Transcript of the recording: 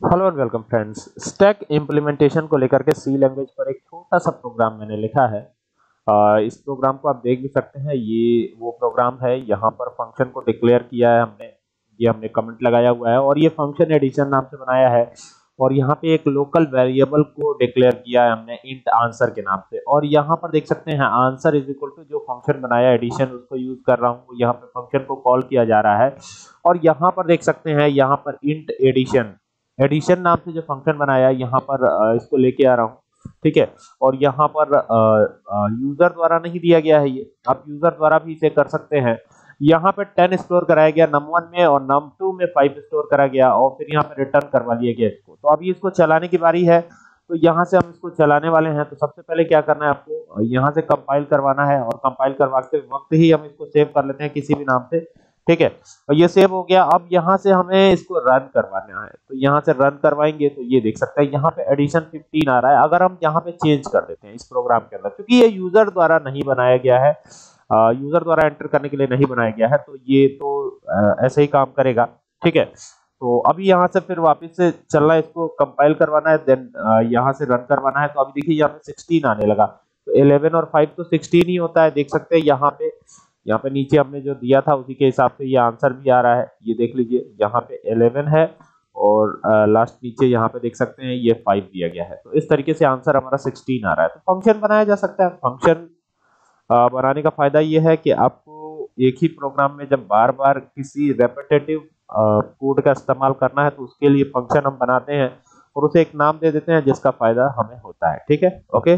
Hello and welcome friends stack implementation को लेकर के सी लैंग्वेज पर एक छोटा सा प्रोग्राम मैंने लिखा है। आ, इस प्रोग्राम को आप देख भी सकते हैं। ये वो प्रोग्राम है। यहाँ पर फ़ंक्शन को डिक्लेयर किया है हमने। ये हमने कमेंट लगाया हुआ है और ये फ़ंक्शन एडिशन नाम से बनाया है। और यहाँ पे एक लोकल वेरिएबल को डिक्लेयर किया है हमने इंट आंसर के नाम से। और यहाँ पर देख सकते हैं आंसर इज़ इक्वल टू जो फ़ंक्शन बनाया एडिशन उसको यूज़ कर रहा हूँ। यहाँ पे फ़ंक्शन को कॉल किया जा रहा है। और यहाँ पर देख सकते हैं यहाँ पर इंट एडिशन एडिशन नाम से जो फ़ंक्शन बनाया है, यहाँ पर इसको लेके आ रहा हूँ, ठीक है? और यहाँ पर यूज़र द्वारा नहीं दिया गया है ये। आप यूज़र द्वारा भी इसे कर सकते हैं। यहाँ पे टेन स्टोर कराया गया नम वन में और नम टू में 5 स्टोर करा गया और फिर यहाँ पे रिटर्न करवा लिया गया इसको। तो अभी इसको चलाने की बारी है। तो यहाँ से हम इसको चलाने वाले हैं। तो सबसे पहले क्या करना है आपको, यहाँ से कंपाइल करवाना है और कंपाइल करवाते वक्त ही हम इसको सेव कर लेते हैं किसी भी नाम से। ठीक है? और ये सेव हो गया। अब यहाँ से हमें इसको रन करवाना है। तो यहाँ से रन करवाएँगे तो ये देख सकते हैं, यहाँ पे एडिशन 15 आ रहा है। अगर हम यहाँ पे चेंज कर देते हैं इस प्रोग्राम के अंदर, क्योंकि ये यूज़र द्वारा नहीं बनाया गया है यूज़र द्वारा एंटर करने के लिए नहीं बनाया गया है तो ये तो ऐसे ही काम करेगा। ठीक है? तो अभी यहाँ से फिर वापस से चलना है, इसको कंपाइल करवाना है देन यहाँ से रन करवाना है। तो अभी देखिए यहाँ पे सिक्सटीन आने लगा। तो इलेवन और फाइव तो सिक्सटीन ही होता है, देख सकते हैं यहाँ पे। यहाँ पे नीचे हमने जो दिया था उसी के हिसाब से ये आंसर भी आ रहा है। ये देख लीजिए, यहाँ पे 11 है और लास्ट नीचे यहाँ पे देख सकते हैं ये 5 दिया गया है। तो इस तरीके से आंसर हमारा 16 आ रहा है। तो फ़ंक्शन बनाया जा सकता है। फ़ंक्शन बनाने का फ़ायदा ये है कि आपको एक ही प्रोग्राम में जब बार बार किसी रेपिटेटिव कोड का इस्तेमाल करना है तो उसके लिए फ़ंक्शन हम बनाते हैं और उसे एक नाम दे देते हैं जिसका फ़ायदा हमें होता है। ठीक है? ओके